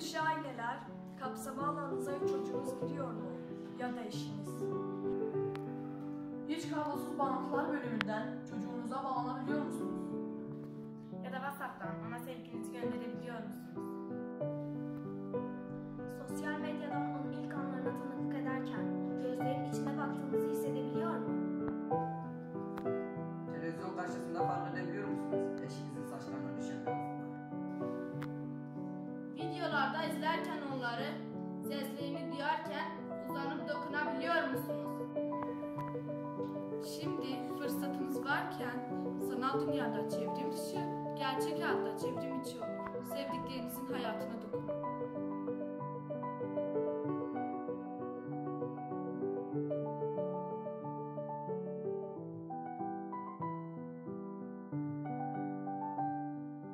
dışı aileler, kapsama alanınıza çocuğunuz giriyor mu? Ya da eşiniz? Hiç kablosuz bağlantılar bölümünden çocuğunuza bağlanabiliyor Videolarda izlerken onları, seslerini duyarken uzanıp dokunabiliyor musunuz? Şimdi fırsatınız varken sanal dünyada çevrim dışı, gerçek hayatta çevrim içi